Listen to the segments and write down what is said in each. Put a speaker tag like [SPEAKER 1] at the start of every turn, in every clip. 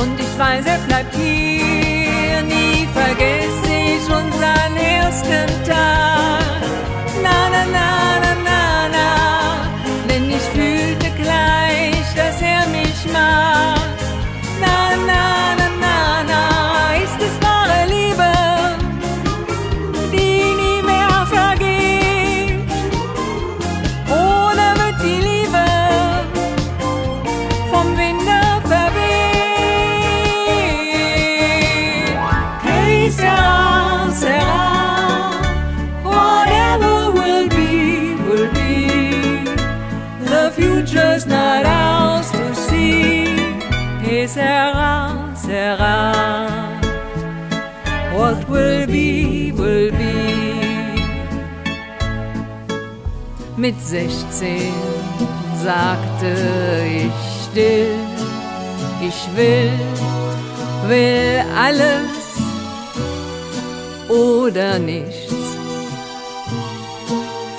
[SPEAKER 1] und ich weiß, er bleibt hier. Nie vergesse ich unseren ersten Tag. Future's not ours to see. Que sera, sera. What will be, will be. Mit 16 sagte ich still, ich will, will alles oder nichts.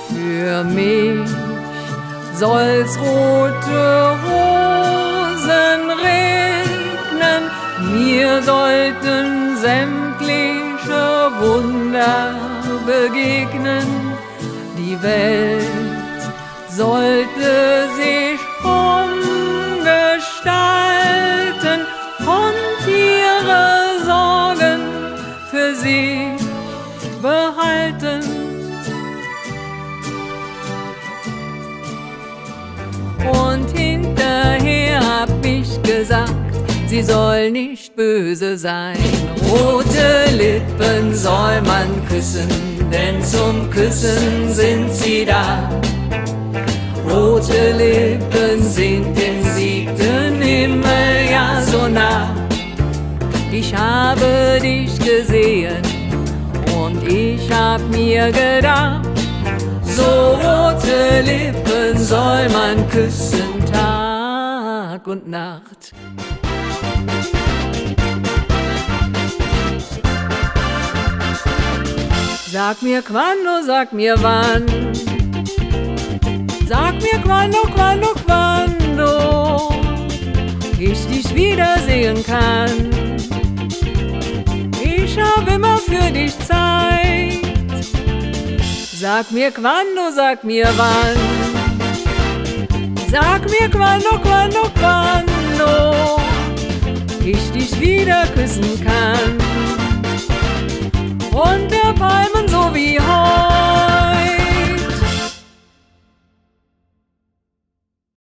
[SPEAKER 1] Für mich soll's rote Rosen regnen, mir sollten sämtliche Wunder begegnen, die Welt sollte sich umgestalten und ihre Sorgen für sich behalten. Und hinterher hab ich gesagt, sie soll nicht böse sein. Rote Lippen soll man küssen, denn zum Küssen sind sie da. Rote Lippen sind dem siegten Himmel ja so nah. Ich habe dich gesehen und ich hab mir gedacht, so rote Lippen man küssen Tag und Nacht. Sag mir quando, sag mir wann. Sag mir quando, quando, quando ich dich wiedersehen kann. Ich hab immer für dich Zeit. Sag mir quando, sag mir wann. Sag mir quando, quando, quando ich dich wieder küssen kann. Unter Palmen so wie heute.